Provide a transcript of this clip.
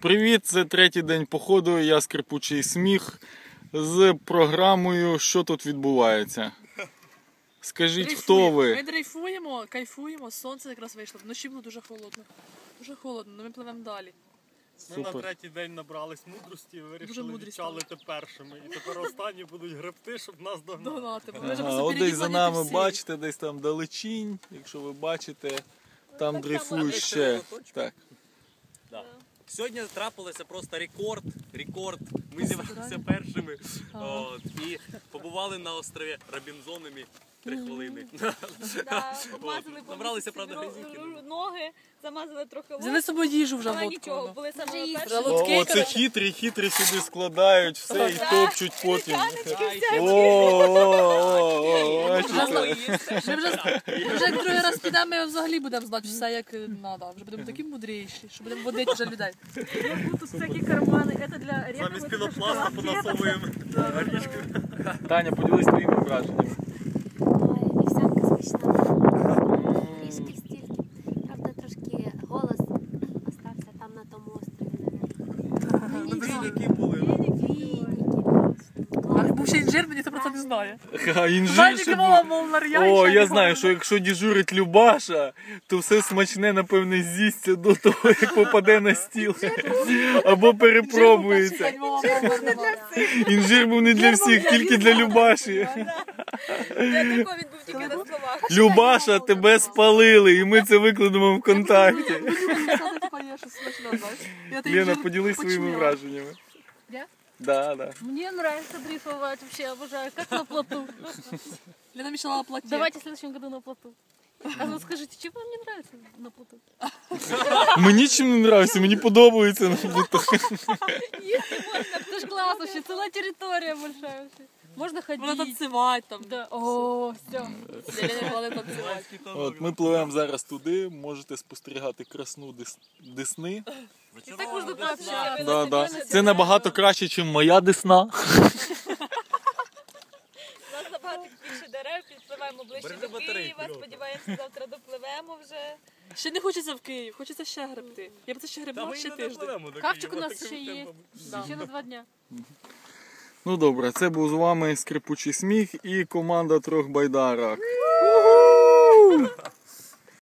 Привіт, це третій день походу. Я скрипучий сміх з програмою Що тут відбувається. Скажіть, хто ви? Ми дрейфуємо, кайфуємо, сонце якраз вийшло. Вночі було дуже холодно. Дуже холодно, але ми пливемо далі. Ми Супер. на третій день набрались мудрості і вирішили відчалити першими. І тепер останні будуть гребти, щоб нас догнати. Догнати. Ми вже Ага, просто от десь за нами всі. бачите, десь там далечінь, якщо ви бачите, там дрейфують ще. Так. Да. Сьогодні трапилося просто рекорд. Рекорд. Ми зібралися першими. От, і побували на острові Робінзонами три хвилини. Набралися, правда, собі ноги, замазали трохи Взяли з собою їжу вже але в нічого, лодку. були саме перші. лодки, О, це хитрі, хитрі сюди складають все і топчуть потім. О, о, о. Ми вже, ми вже як другий раз підемо, ми взагалі будемо знати все, як треба. Вже будемо такі мудріші, що будемо водити вже людей. Тут всякі кармани, це для репу, Замість пінопласта понасовуємо. Таня, поділись твоїми враженнями. Вівсянка смачна. Трішки стільки. Правда, трошки голос остався там на тому острові. Ну. Які були. Був ще інжир, мені це про це не знає. Ха, інжир Знаєте, ще був. мовлар, я О, ще я знаю, що якщо дежурить Любаша, то все смачне, напевне, з'їсться до того, як попаде на стіл. Або перепробується. Інжир був не для всіх, тільки для Любаші. Любаша, тебе спалили, і ми це викладемо в контакті. Лена, поділись своїми враженнями. Да, да. Мне нравится дрейфовать вообще, обожаю, как на плоту. Лена мечтала о плоті. Давайте в следующем году на плоту. А ну скажите, чем вам не нравится на плоту? Мені чим не нравиться, мені подобається. ну, будто. Если можно, это ж класс вообще, целая территория большая вообще. Можно ходить. Вона танцювати там. Да. О, все. От ми пливемо зараз туди, можете спостерігати красну дес- десни. И так можно пообщаться. Да, да. Це набагато краще, ніж моя десна. У нас набагато більше дерев, підпливаємо ближче до Києва. Сподіваємося, завтра допливемо вже. Ще не хочеться в Київ, хочеться ще гребти. Я б це ще гребла ще тиждень. Кавчик у нас ще є. Ще на два дня. Ну добре, це був з вами скрипучий сміх і команда трьох байдарок.